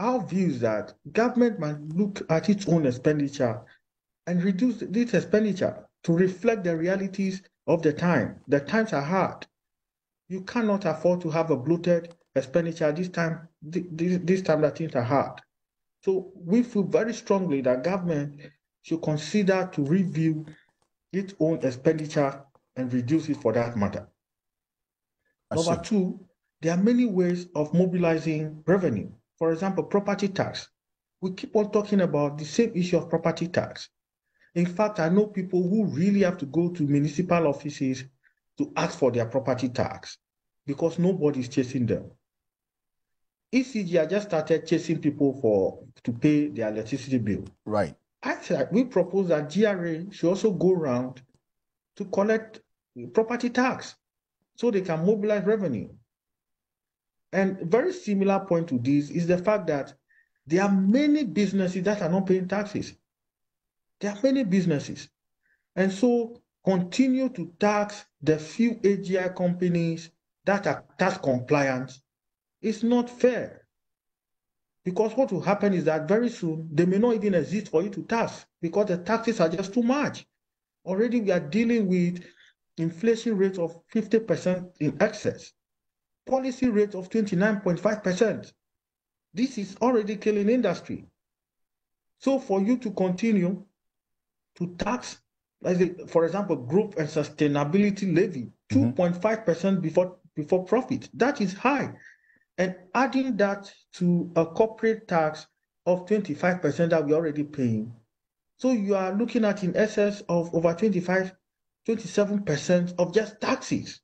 our view is that government must look at its own expenditure and reduce this expenditure to reflect the realities of the time. The times are hard. You cannot afford to have a bloated expenditure this time. This, this time that things are hard. So we feel very strongly that government should consider to review its own expenditure and reduce it for that matter. Number two, there are many ways of mobilizing revenue. For example, property tax. We keep on talking about the same issue of property tax. In fact, I know people who really have to go to municipal offices to ask for their property tax because nobody is chasing them. ECG just started chasing people for to pay their electricity bill. Right. I said we propose that GRA should also go around to collect property tax so they can mobilize revenue. And very similar point to this is the fact that there are many businesses that are not paying taxes. There are many businesses. And so continue to tax the few AGI companies that are tax compliant is not fair. Because what will happen is that very soon they may not even exist for you to tax because the taxes are just too much. Already we are dealing with inflation rates of 50% in excess, policy rate of 29.5%. This is already killing industry. So for you to continue to tax, for example, growth and sustainability levy, 2.5% mm-hmm. before, before profit, that is high. And adding that to a corporate tax of 25% that we're already paying. So you are looking at in excess of over 25 27% of just taxes.